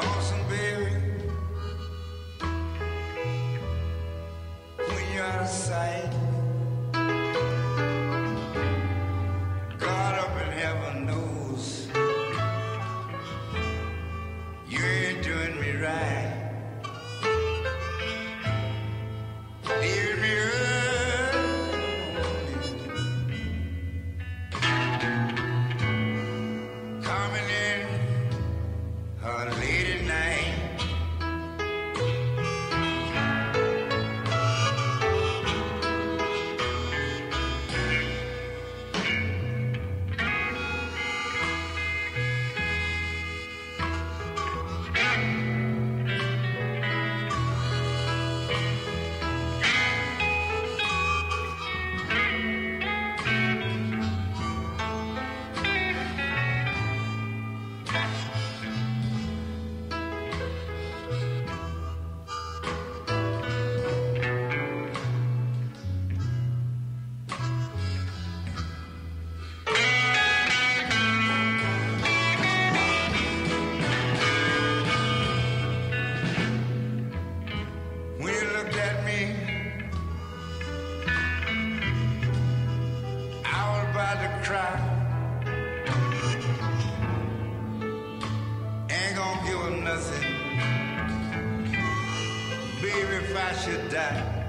Lonesomebody, when you're out of sight. At me, I was about to cry. Ain't gonna give her nothing, baby, if I should die.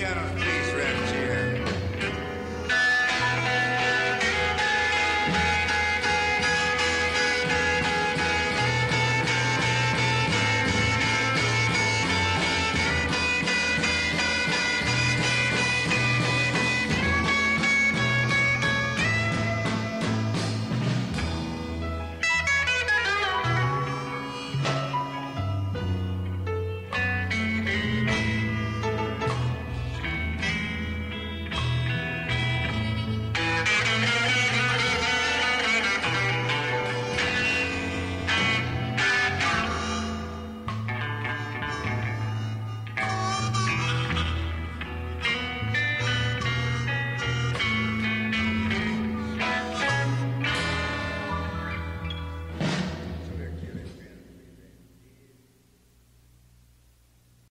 Yeah.